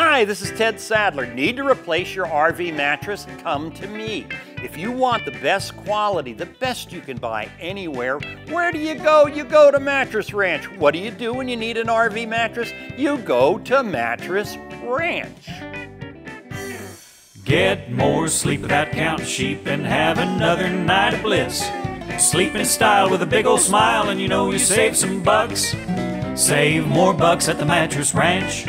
Hi, this is Ted Sadtler. Need to replace your RV mattress? Come to me. If you want the best quality, the best you can buy anywhere, where do you go? You go to Mattress Ranch. What do you do when you need an RV mattress? You go to Mattress Ranch. Get more sleep without counting sheep and have another night of bliss. Sleep in style with a big old smile, and you know you save some bucks. Save more bucks at the Mattress Ranch.